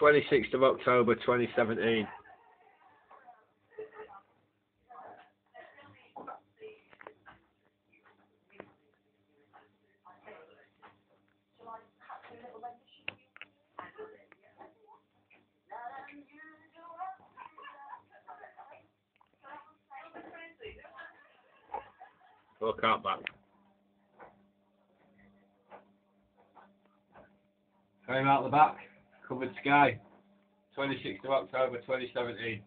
26th of October 2017. Look out back. Frame out the back, covered sky, 26th of October 2017.